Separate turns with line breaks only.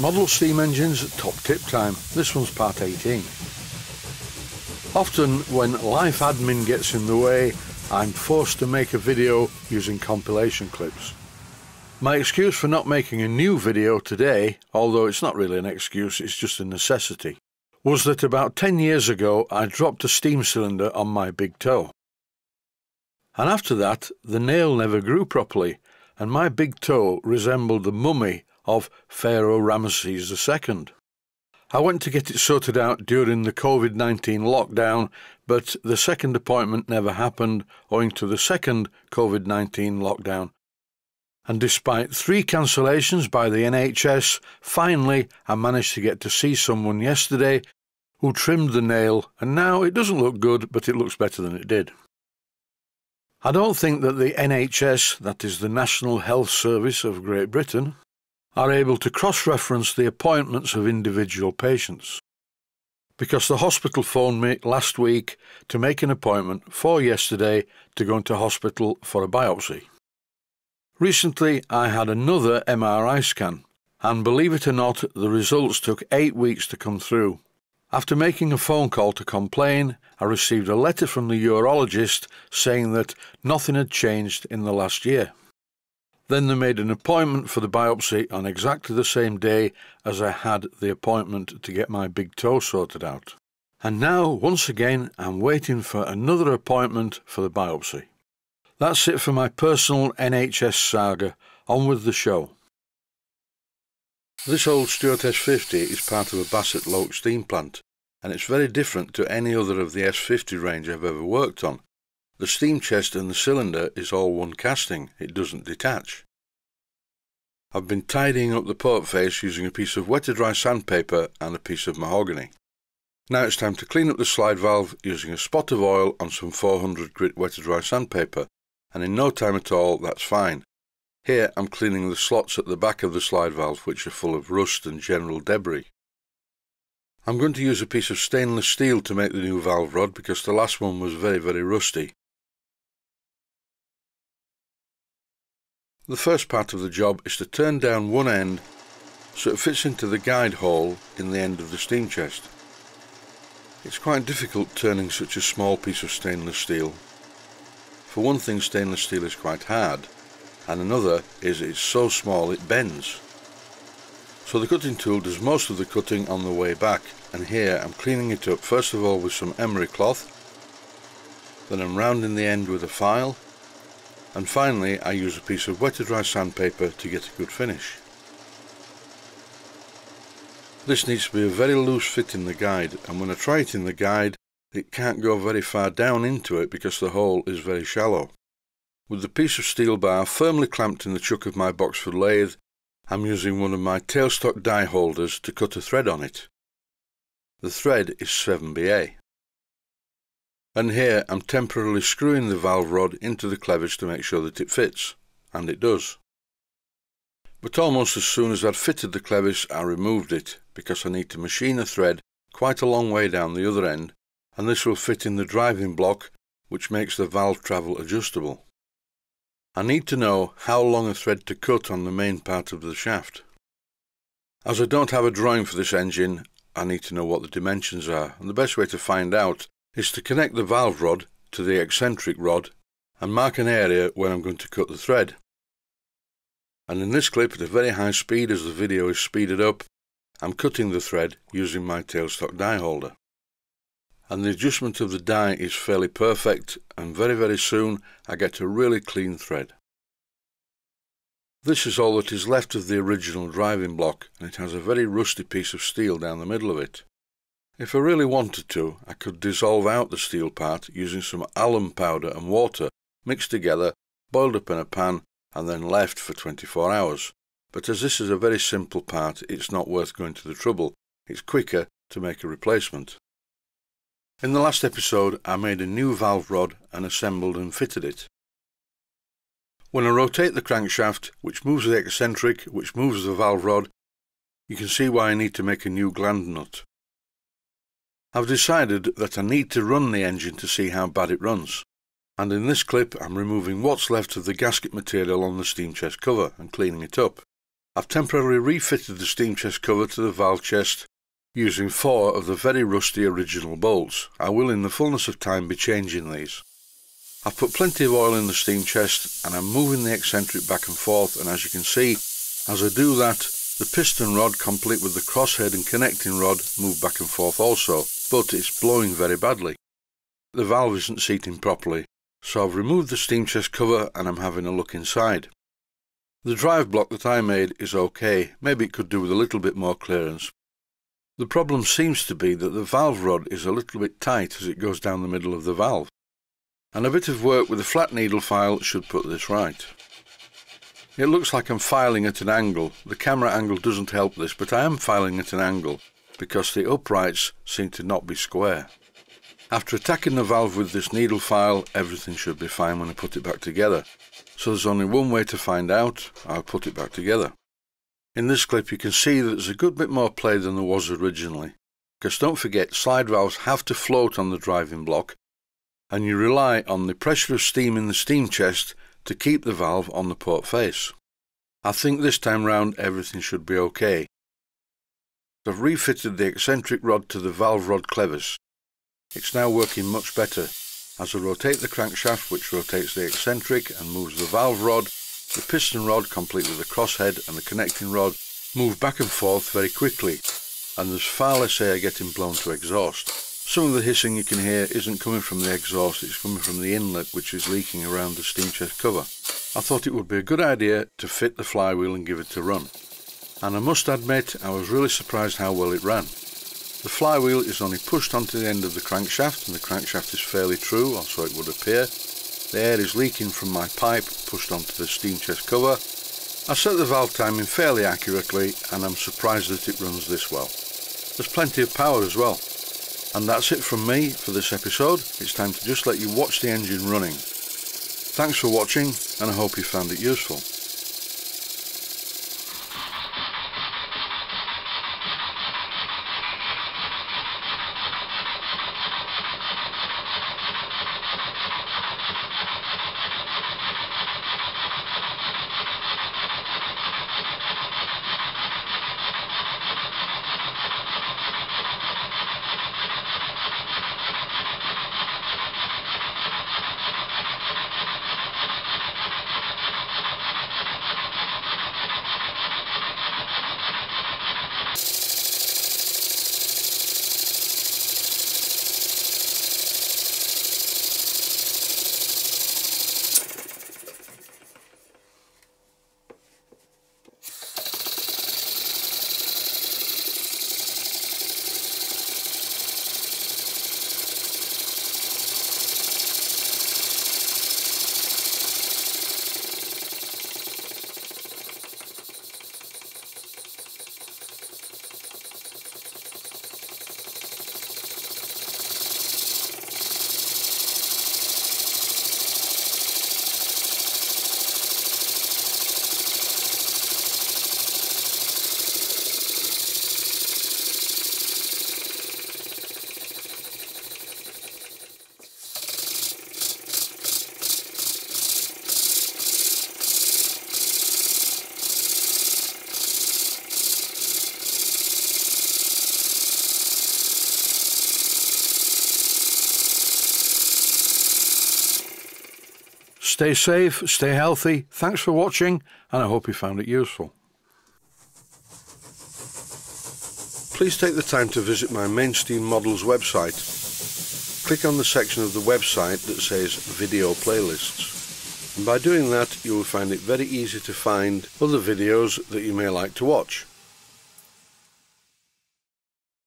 Model steam engines top tip time. This one's part 18. Often when life admin gets in the way, I'm forced to make a video using compilation clips. My excuse for not making a new video today, although it's not really an excuse, it's just a necessity, was that about 10 years ago I dropped a steam cylinder on my big toe. And after that, the nail never grew properly, and my big toe resembled the mummy of Pharaoh Ramesses II. I went to get it sorted out during the COVID 19 lockdown, but the second appointment never happened owing to the second COVID 19 lockdown. And despite three cancellations by the NHS, finally I managed to get to see someone yesterday who trimmed the nail, and now it doesn't look good, but it looks better than it did. I don't think that the NHS, that is the National Health Service of Great Britain, are able to cross-reference the appointments of individual patients. Because the hospital phoned me last week to make an appointment for yesterday to go into hospital for a biopsy. Recently I had another MRI scan, and believe it or not, the results took eight weeks to come through. After making a phone call to complain, I received a letter from the urologist saying that nothing had changed in the last year. Then they made an appointment for the biopsy on exactly the same day as I had the appointment to get my big toe sorted out. And now, once again, I'm waiting for another appointment for the biopsy. That's it for my personal NHS saga. On with the show. This old Stuart S50 is part of a Bassett Lowke steam plant, and it's very different to any other of the S50 range I've ever worked on. The steam chest and the cylinder is all one casting, it doesn't detach. I've been tidying up the port face using a piece of wet to dry sandpaper and a piece of mahogany. Now it's time to clean up the slide valve using a spot of oil on some 400 grit wet to dry sandpaper, and in no time at all that's fine. Here I'm cleaning the slots at the back of the slide valve which are full of rust and general debris. I'm going to use a piece of stainless steel to make the new valve rod because the last one was very very rusty The first part of the job is to turn down one end so it fits into the guide hole in the end of the steam chest. It's quite difficult turning such a small piece of stainless steel. For one thing stainless steel is quite hard and another is it's so small it bends. So the cutting tool does most of the cutting on the way back and here I'm cleaning it up first of all with some emery cloth then I'm rounding the end with a file and finally I use a piece of wet to dry sandpaper to get a good finish. This needs to be a very loose fit in the guide and when I try it in the guide it can't go very far down into it because the hole is very shallow. With the piece of steel bar firmly clamped in the chuck of my Boxford lathe I'm using one of my tailstock die holders to cut a thread on it. The thread is 7BA and here I'm temporarily screwing the valve rod into the clevis to make sure that it fits, and it does. But almost as soon as I'd fitted the clevis I removed it, because I need to machine a thread quite a long way down the other end, and this will fit in the driving block which makes the valve travel adjustable. I need to know how long a thread to cut on the main part of the shaft. As I don't have a drawing for this engine, I need to know what the dimensions are, and the best way to find out is to connect the valve rod to the eccentric rod and mark an area where I'm going to cut the thread. And in this clip at a very high speed as the video is speeded up, I'm cutting the thread using my tailstock die holder. And the adjustment of the die is fairly perfect and very very soon I get a really clean thread. This is all that is left of the original driving block and it has a very rusty piece of steel down the middle of it. If I really wanted to, I could dissolve out the steel part using some alum powder and water mixed together, boiled up in a pan, and then left for 24 hours. But as this is a very simple part, it's not worth going to the trouble. It's quicker to make a replacement. In the last episode, I made a new valve rod and assembled and fitted it. When I rotate the crankshaft, which moves the eccentric, which moves the valve rod, you can see why I need to make a new gland nut. I've decided that I need to run the engine to see how bad it runs. And in this clip I'm removing what's left of the gasket material on the steam chest cover and cleaning it up. I've temporarily refitted the steam chest cover to the valve chest using four of the very rusty original bolts. I will in the fullness of time be changing these. I've put plenty of oil in the steam chest and I'm moving the eccentric back and forth and as you can see, as I do that, the piston rod complete with the crosshead and connecting rod move back and forth also, but it's blowing very badly. The valve isn't seating properly, so I've removed the steam chest cover and I'm having a look inside. The drive block that I made is okay, maybe it could do with a little bit more clearance, the problem seems to be that the valve rod is a little bit tight as it goes down the middle of the valve, and a bit of work with a flat needle file should put this right. It looks like I'm filing at an angle. The camera angle doesn't help this, but I am filing at an angle because the uprights seem to not be square. After attacking the valve with this needle file, everything should be fine when I put it back together. So there's only one way to find out, I'll put it back together. In this clip you can see that there's a good bit more play than there was originally. Because don't forget, slide valves have to float on the driving block and you rely on the pressure of steam in the steam chest to keep the valve on the port face. I think this time round everything should be okay. I've refitted the eccentric rod to the valve rod clevis. It's now working much better. As I rotate the crankshaft which rotates the eccentric and moves the valve rod, the piston rod, complete with the crosshead and the connecting rod, move back and forth very quickly, and there's far less air getting blown to exhaust. Some of the hissing you can hear isn't coming from the exhaust, it's coming from the inlet which is leaking around the steam chest cover. I thought it would be a good idea to fit the flywheel and give it a run. And I must admit, I was really surprised how well it ran. The flywheel is only pushed onto the end of the crankshaft and the crankshaft is fairly true, or so it would appear, the air is leaking from my pipe pushed onto the steam chest cover. I set the valve timing fairly accurately and I'm surprised that it runs this well. There's plenty of power as well. And that's it from me for this episode. It's time to just let you watch the engine running. Thanks for watching and I hope you found it useful. Stay safe, stay healthy. Thanks for watching, and I hope you found it useful. Please take the time to visit my Mainsteam Models website. Click on the section of the website that says Video Playlists. And by doing that, you will find it very easy to find other videos that you may like to watch.